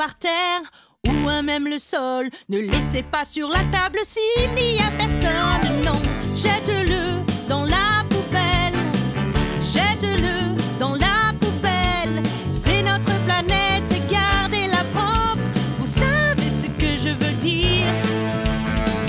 par terre ou même le sol. Ne laissez pas sur la table s'il n'y a personne. Non, jette-le dans la poubelle. Jette-le dans la poubelle. C'est notre planète, gardez-la propre. Vous savez ce que je veux dire.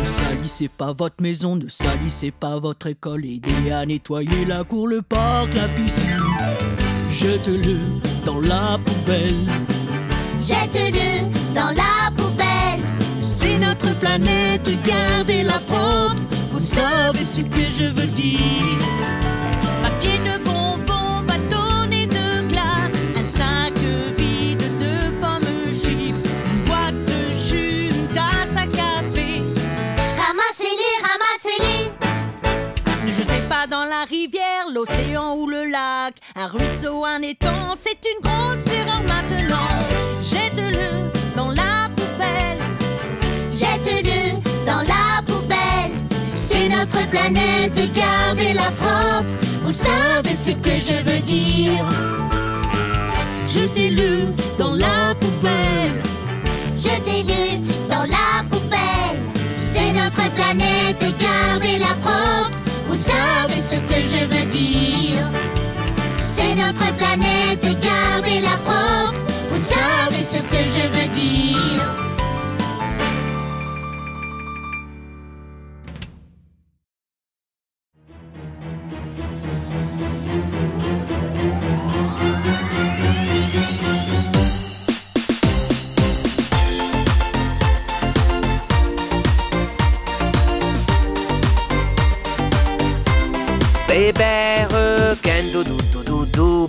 Ne salissez pas votre maison, ne salissez pas votre école. Aidez à nettoyer la cour, le parc, la piscine. Jette-le dans la poubelle. Jette-le dans la poubelle. C'est notre planète, gardez-la propre. Vous savez ce que je veux dire. Un ruisseau, un étang, c'est une grosse erreur maintenant. Jette-le dans la poubelle. Jette-le dans la poubelle. C'est notre planète, gardez-la propre. Vous savez ce que je veux dire. Jetez-le dans la poubelle. Jetez-le dans la poubelle. C'est notre planète,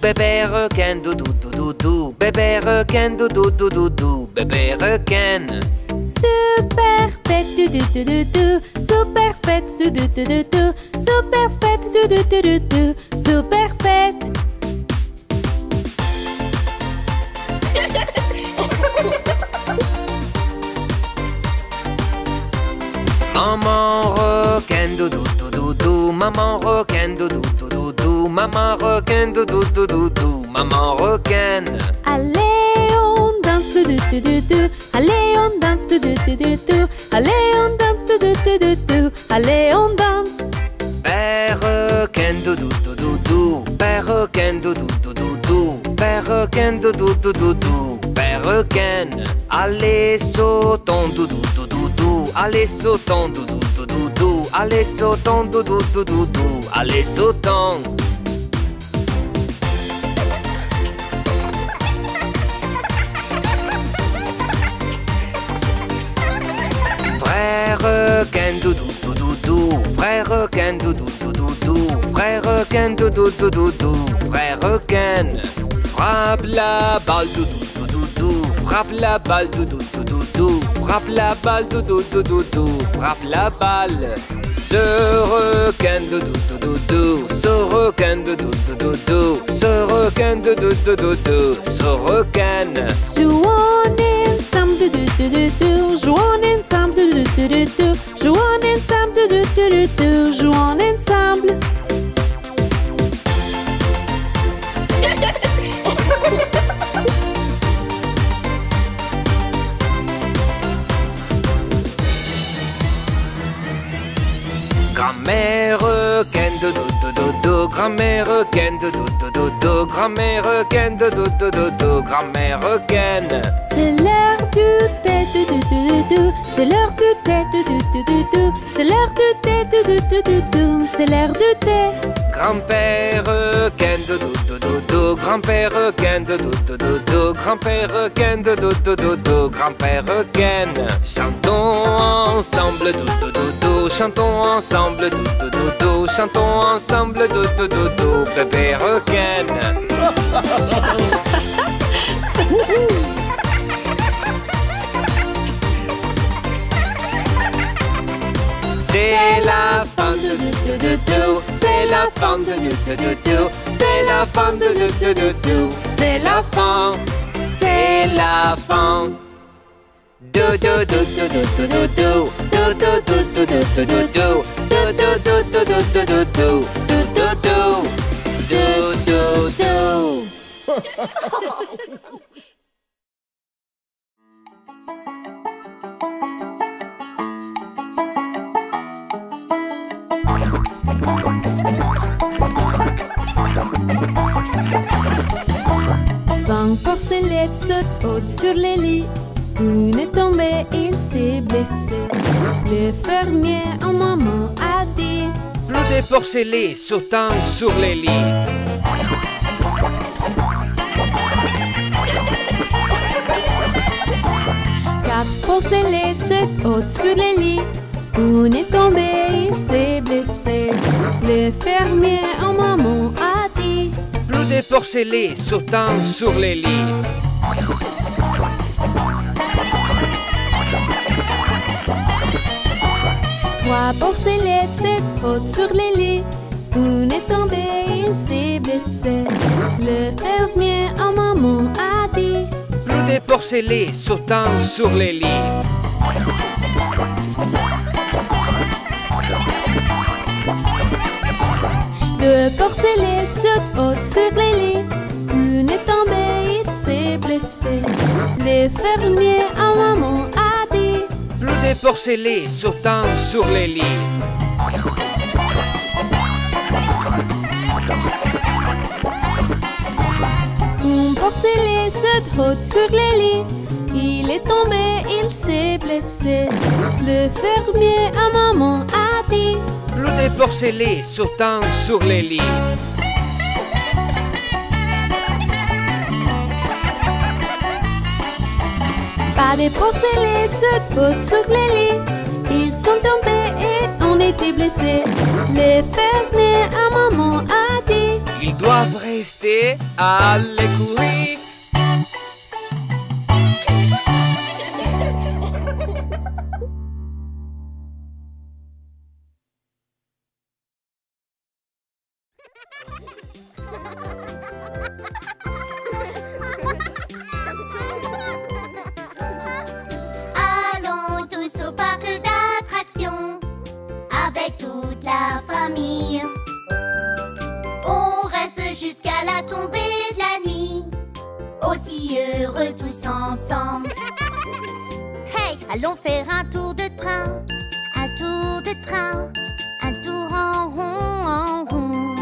Bébé requin doudou doudou dou Bébé requin doudou doudou dou Bébé requin Super fête du du du Super fête du du du Super fête du du du Super fête. Maman requin doudou doudou dou Maman requin doudou doudou Maman requin doudou doudou dou Maman requin Allez on danse du du du du du Allez on danse du du du du du Allez on danse du du du du du Allez on danse Père requin doudou doudou dou Père requin doudou doudou dou Père requin doudou doudou dou Père requin Allez sautons doudou doudou dou Allez sautons doudou doudou dou Allez sautons doudou doudou dou Allez sautons doudou doudou dou Frère Frappe la balle doudou doudou dou Frappe la balle doudou doudou dou Frappe la balle doudou doudou dou Frappe la balle Ce requin doudou doudou dou Ce requin doudou doudou dou Ce requin doudou doudou dou Ce requin Jouons ensemble du du Jouons ensemble du du Grand-mère requin doudou doudou dou Grand-mère requin doudou doudou dou Grand-mère requin C'est l'heure du thé du du du du C'est l'heure du thé du du du du C'est l'heure du thé du du du du. C'est l'heure du thé Grand-père requin doudou doudou dou Grand-père requin doudou doudou dou Grand-père requin doudou doudou dou Grand-père requin Chantons ensemble doudou doudou Chantons ensemble doudou doudou Chantons ensemble doudou doudou Bébé requin C'est la fin de du du du du C'est la fin de du C'est la fin de du C'est la fin C'est la fin Du du du du du du du du Du du du du du du du du Du du du du du du du du Du du Porcelette saute sur les lits. Une est tombée, il s'est blessé. Le fermier en maman a dit Le des porcelets sautant sur les lits. Quatre porcelettes sautent sur les lits. Une est tombée, il s'est blessé. Le fermier en maman a dit Porcelets sautant sur les lits. Trois porcelettes sautent sur les lits. Une est tombée, s'est blessé. Le fermier en maman a dit Le des porcelets sautant sur les lits. Deux porcelettes sautent sur les lits. Une est tombée, il s'est blessé. Le fermier en maman a dit Le des porcelets sautant sur les lits. Un porcelet saute sur les lits. Il est tombé, il s'est blessé. Le fermier à maman a dit Le des porcelets sautant sur les lits. Pas des porcelettes sautent sur les lits. Ils sont tombés et ont été blessés. Le fermier à maman a dit Ils doivent rester à l'écurie. On reste jusqu'à la tombée de la nuit, aussi heureux tous ensemble. Hey, allons faire un tour de train, un tour de train, un tour en rond, en rond.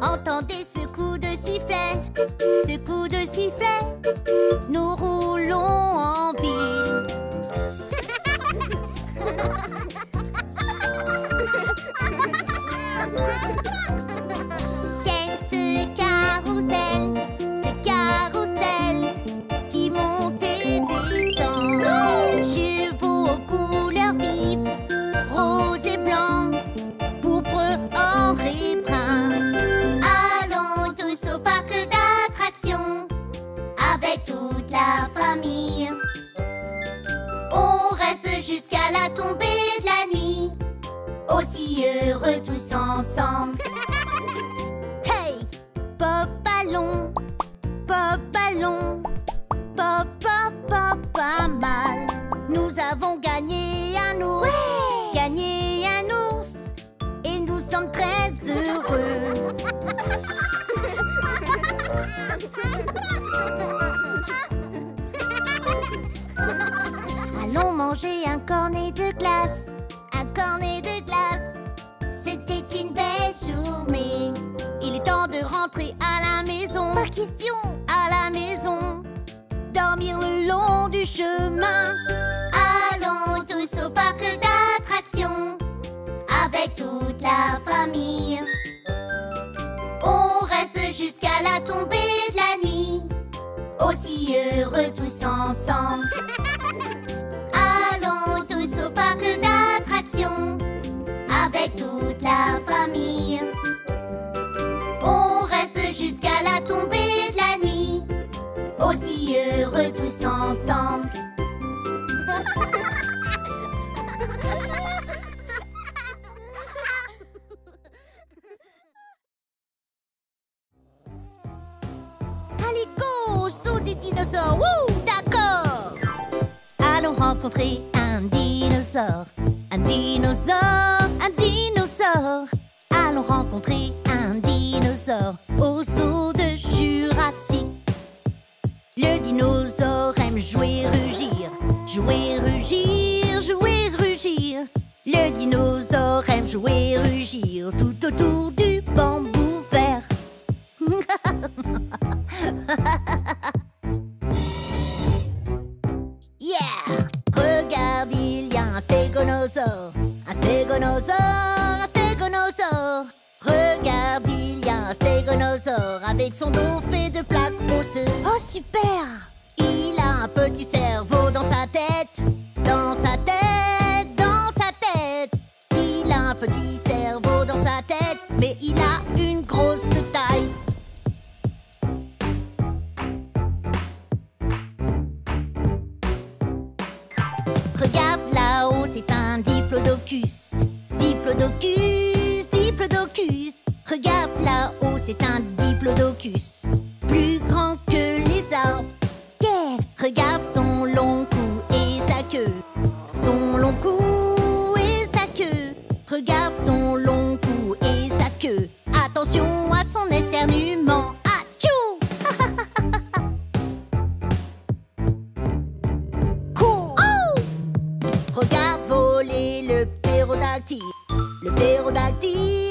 Entendez ce coup de sifflet, ce coup de sifflet. Nous roulons ballon, pop ballon, pop pop pop pas mal. Nous avons gagné un ours, gagné un ours, et nous sommes très heureux. Allons manger un cornet de glace, un cornet de Pas question à la maison. Dormir le long du chemin. Allons tous au parc d'attractions avec toute la famille. On reste jusqu'à la tombée de la nuit, aussi heureux tous ensemble. Allons tous au parc d'attractions avec toute la famille. Ensemble. Allez, go Saut des dinosaures. Wouh D'accord. Allons rencontrer un dinosaure. Un dinosaure Un dinosaure. Allons rencontrer un dinosaure Au zoo de Jurassique Le dinosaure aime jouer, rugir jouer, rugir, jouer, rugir. Le dinosaure aime jouer, rugir tout autour du bambou vert. yeah! Regarde, il y a un stégonosaure, un stégonosaure, un stégonosaure. Regarde, il y a un stégonosaure avec son dos fait de plaques osseuses. Oh, super! Il a un petit cerveau dans sa tête, dans sa tête, dans sa tête. Il a un petit cerveau dans sa tête, mais il a une grosse taille. Regarde là-haut, c'est un diplodocus. Diplodocus, diplodocus. Regarde là-haut, c'est un diplodocus. Regarde